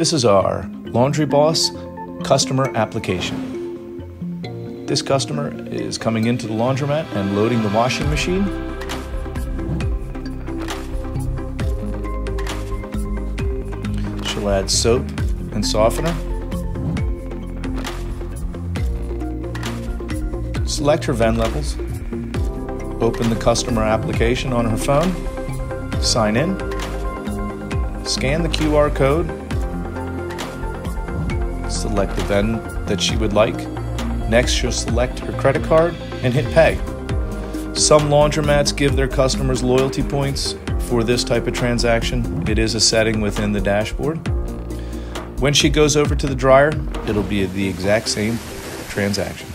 This is our Laundry Boss customer application. This customer is coming into the laundromat and loading the washing machine. She'll add soap and softener. Select her VEN levels. Open the customer application on her phone. Sign in. Scan the QR code. Select the VEN that she would like. Next, she'll select her credit card and hit pay. Some laundromats give their customers loyalty points for this type of transaction. It is a setting within the dashboard. When she goes over to the dryer, it'll be the exact same transaction.